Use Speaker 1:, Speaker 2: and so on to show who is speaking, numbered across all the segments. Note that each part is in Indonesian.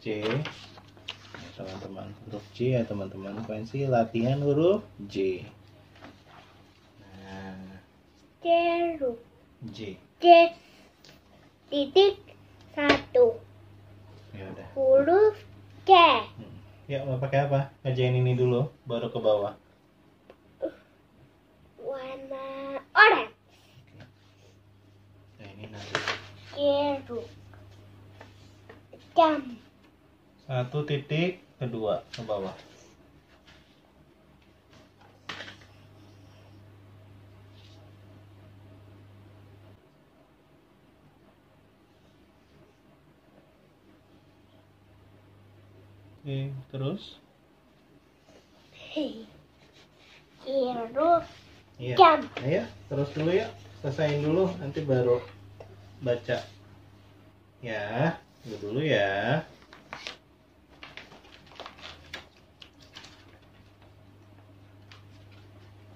Speaker 1: J ya teman-teman. Fancy latihan huruf J. Nah,
Speaker 2: Jeruk.
Speaker 1: J.
Speaker 2: J. Titik satu.
Speaker 1: Ya udah.
Speaker 2: Huruf K.
Speaker 1: Hmm. Ya mau pakai apa? Ngerjain ini dulu, baru ke bawah.
Speaker 2: Warna orange.
Speaker 1: Nah ini nanti.
Speaker 2: Jeruk. Jam.
Speaker 1: Satu titik kedua ke bawah. Oke, terus?
Speaker 2: Jeruk.
Speaker 1: Iya.
Speaker 2: Jam.
Speaker 1: Ayo, terus dulu ya. Selesaiin dulu, nanti baru baca. Ya, dulu ya.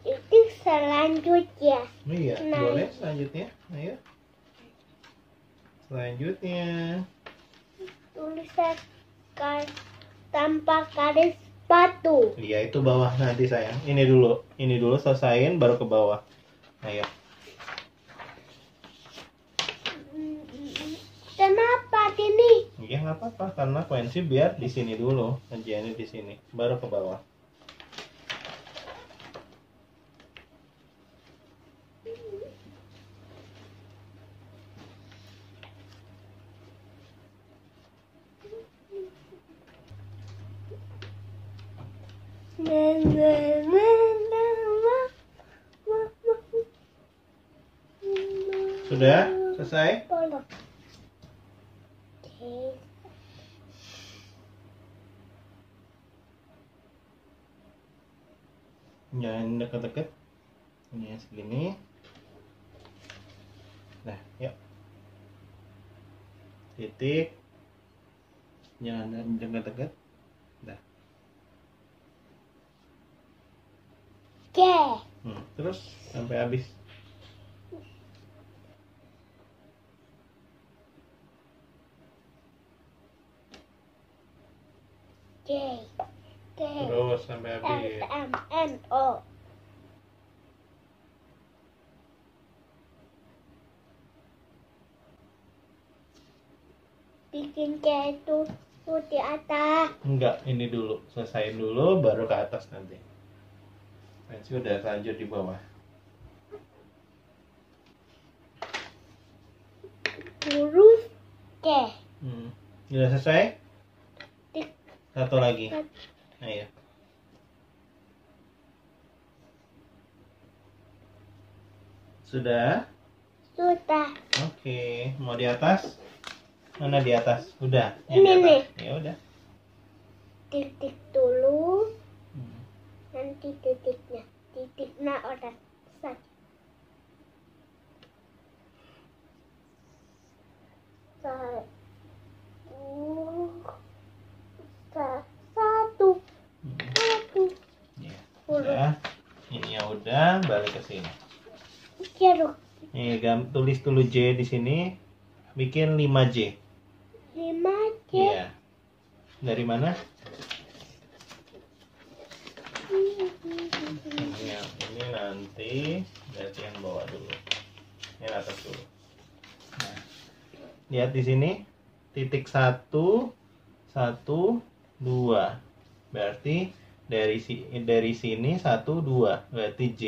Speaker 2: Itu selanjutnya.
Speaker 1: Oh iya,
Speaker 2: Nah.
Speaker 1: boleh selanjutnya. Ayo. Selanjutnya.
Speaker 2: Tulisan kan tanpa garis batu.
Speaker 1: Iya, itu bawah nanti sayang. Ini dulu. Ini dulu selesaiin baru ke bawah. Ayo.
Speaker 2: Kenapa gini?
Speaker 1: Iya nggak apa-apa karena kuensi biar di sini dulu. Kerjaannya di sini, baru ke bawah. Sudah? Selesai? Jangan deket-deket. Ini segini. Nah, yuk. Titik. Jangan deket-deket. Nah.
Speaker 2: Oke.
Speaker 1: Hmm, terus sampai habis.
Speaker 2: J. K.
Speaker 1: Terus sampai habis.
Speaker 2: M N O. Bikin kayak itu di atas.
Speaker 1: Enggak, ini dulu. Selesaiin dulu baru ke atas nanti. Fancy udah lanjut di bawah.
Speaker 2: Huruf K.
Speaker 1: Hmm. Udah selesai?
Speaker 2: Tik.
Speaker 1: Satu lagi. Ayo. Sudah?
Speaker 2: Sudah.
Speaker 1: Oke. Mau di atas? Mana di atas? Udah.
Speaker 2: Ini.
Speaker 1: Ya udah.
Speaker 2: Titik dulu. Titiknya. Titiknya orang saja. Satu. Sa- Satu. Satu.
Speaker 1: Ya.
Speaker 2: Huruf
Speaker 1: Udah. Ini ya udah, balik ke sini.
Speaker 2: jeruk.
Speaker 1: Nih, gam tulis dulu J di sini. Bikin 5J.
Speaker 2: Lima J.
Speaker 1: Iya. Dari mana? Ini yang ini nanti berarti yang bawah dulu. Yang atas dulu. Nah, lihat di sini titik satu satu dua berarti dari si dari sini satu dua berarti J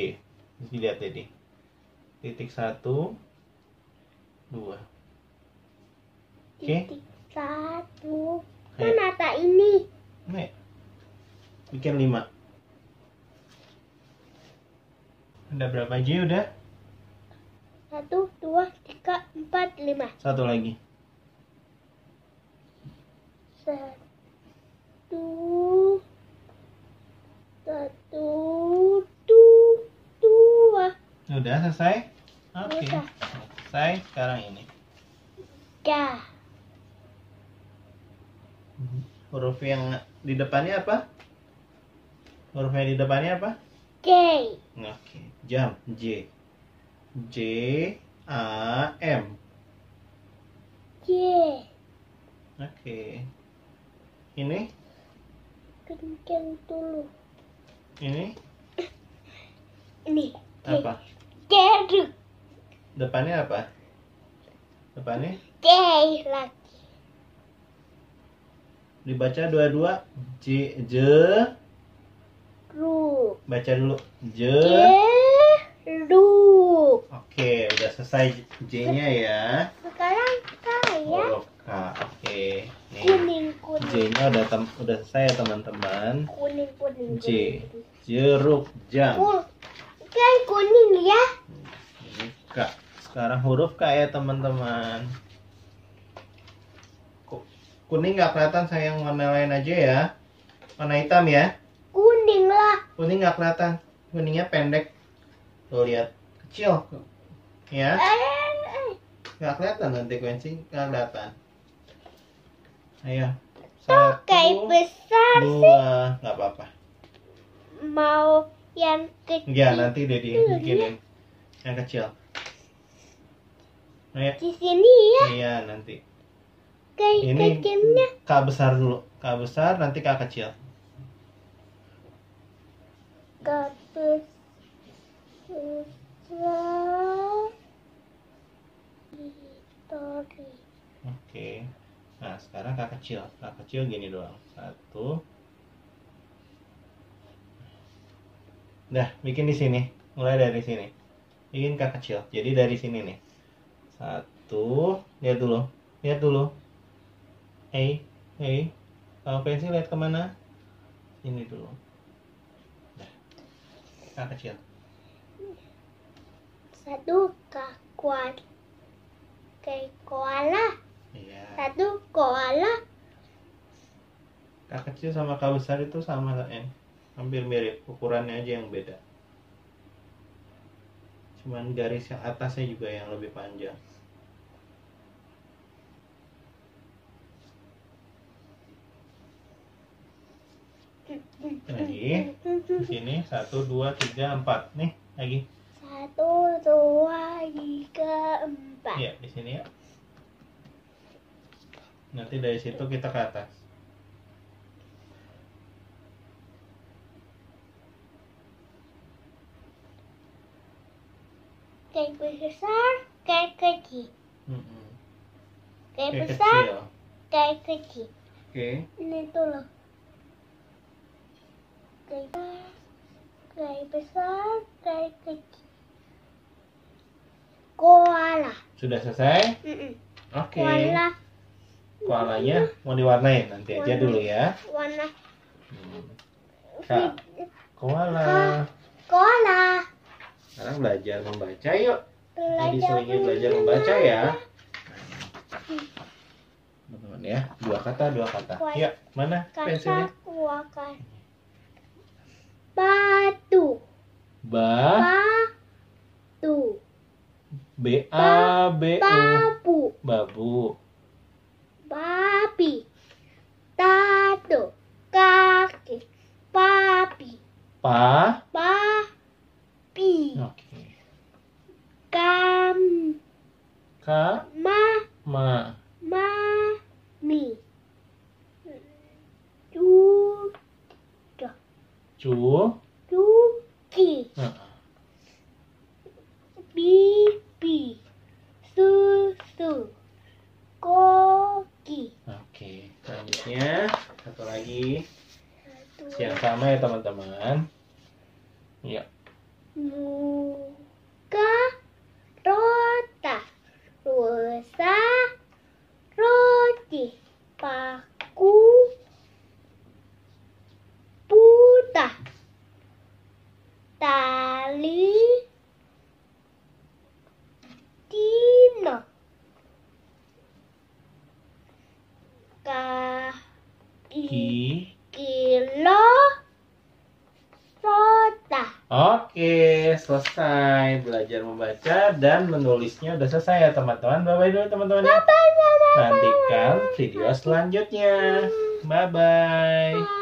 Speaker 1: lihat tadi titik satu dua oke
Speaker 2: Titik satu. Kan ada ini.
Speaker 1: Nih. bikin lima ada berapa J udah?
Speaker 2: Satu, dua, tiga, empat, lima.
Speaker 1: satu lagi.
Speaker 2: Satu, satu, du- dua,
Speaker 1: udah selesai? Oke.
Speaker 2: Udah.
Speaker 1: selesai sekarang ini.
Speaker 2: Tiga.
Speaker 1: huruf yang di depannya apa? Huruf yang di depannya apa Oke jam J J A M
Speaker 2: J,
Speaker 1: oke ini
Speaker 2: kencang dulu.
Speaker 1: Ini
Speaker 2: Ini.
Speaker 1: apa?
Speaker 2: Jeruk.
Speaker 1: Depannya apa? Depannya
Speaker 2: J lagi.
Speaker 1: dibaca dua-dua J J
Speaker 2: Ru.
Speaker 1: Baca dulu J
Speaker 2: Jeruk.
Speaker 1: Oke, udah selesai J-nya ya.
Speaker 2: Sekarang saya
Speaker 1: Huruf K. Oke. Nih,
Speaker 2: kuning kuning.
Speaker 1: J-nya udah tem- udah selesai ya teman-teman.
Speaker 2: Kuning kuning.
Speaker 1: J. Jeruk jam.
Speaker 2: Kan kuning ya.
Speaker 1: Ini K. Sekarang huruf K ya teman-teman. Ku- Kuning nggak kelihatan sayang warna lain aja ya. Warna hitam ya.
Speaker 2: Kuning
Speaker 1: nggak kelihatan. Kuningnya pendek. Tuh lihat. Kecil. Ya. Nggak kelihatan nanti kunci nggak kelihatan. Ayo.
Speaker 2: Kayak
Speaker 1: Satu,
Speaker 2: besar sih.
Speaker 1: dua, nggak apa-apa.
Speaker 2: Mau yang kecil.
Speaker 1: Ya nanti deh bikinin yang kecil. Ayo.
Speaker 2: Di sini ya.
Speaker 1: Iya nanti.
Speaker 2: Kayak
Speaker 1: Ini
Speaker 2: kecilnya.
Speaker 1: K besar dulu. K besar nanti K kecil. Oke. Nah sekarang K kecil. K kecil gini doang. Satu. Dah bikin di sini. Mulai dari sini. Bikin K kecil. Jadi dari sini nih. Satu. Lihat dulu. Lihat dulu. Hey, hey. Kalau pensil lihat ke mana? Ini dulu. K kecil.
Speaker 2: Satu kakuan. Kayak koala.
Speaker 1: Iya.
Speaker 2: Satu koala.
Speaker 1: K kecil sama K besar itu sama kan? Hampir mirip, ukurannya aja yang beda. Cuman garis yang atasnya juga yang lebih panjang. Lagi, di sini satu, dua, tiga, empat. Nih, lagi.
Speaker 2: Satu, dua, tiga, empat.
Speaker 1: Iya, di sini ya. Nanti dari situ kita ke atas.
Speaker 2: Kayak besar, kayak kecil. Kayak
Speaker 1: Kayak
Speaker 2: besar,
Speaker 1: kecil.
Speaker 2: kayak kecil.
Speaker 1: Oke.
Speaker 2: Ini tuh loh. Besar, kayak besar, kayak kecil. Koala.
Speaker 1: Sudah selesai?
Speaker 2: Mm-mm.
Speaker 1: Oke.
Speaker 2: Koala
Speaker 1: Koalanya mau diwarnain nanti aja
Speaker 2: Warna.
Speaker 1: dulu ya.
Speaker 2: warna
Speaker 1: Hmm. Kak. Koala.
Speaker 2: koala.
Speaker 1: Sekarang belajar membaca yuk. Tadi seringnya belajar membaca ya. Teman-teman ya, dua kata, dua kata. Ya, mana
Speaker 2: Kata
Speaker 1: pensilnya?
Speaker 2: kuakan. Batu.
Speaker 1: Ba,
Speaker 2: Batu.
Speaker 1: B A B U.
Speaker 2: Babu.
Speaker 1: Babu.
Speaker 2: Babi. Tato. Kaki. Babi.
Speaker 1: Pa. Nah,
Speaker 2: Bibi. Susu. Koki.
Speaker 1: Oke. Selanjutnya satu lagi
Speaker 2: Satu.
Speaker 1: yang sama ya teman-teman. Ya.
Speaker 2: Muka kaki
Speaker 1: Ki.
Speaker 2: kilo rota
Speaker 1: Oke, selesai belajar membaca dan menulisnya udah selesai ya teman-teman. Bye bye dulu teman-teman ya. Nantikan video selanjutnya. Bye bye.